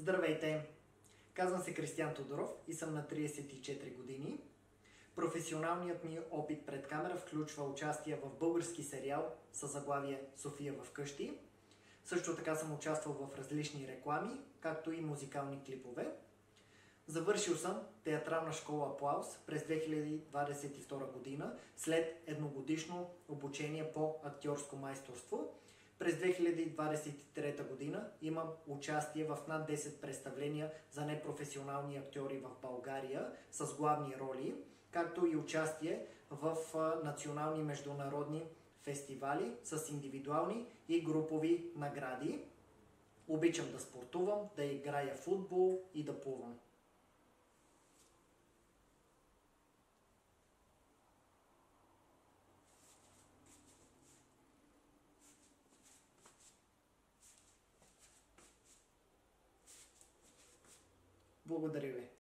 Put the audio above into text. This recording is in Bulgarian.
Здравейте! Казвам се Кристиан Тодоров и съм на 34 години. Професионалният ми опит пред камера включва участие в български сериал с заглавие София в къщи. Също така съм участвал в различни реклами, както и музикални клипове. Завършил съм театрална школа Аплаус през 2022 година след едногодишно обучение по актьорско майсторство. През 2023 година имам участие в над 10 представления за непрофесионални актьори в България с главни роли, както и участие в национални международни фестивали с индивидуални и групови награди. Обичам да спортувам, да играя футбол и да плувам. Благодаря ви.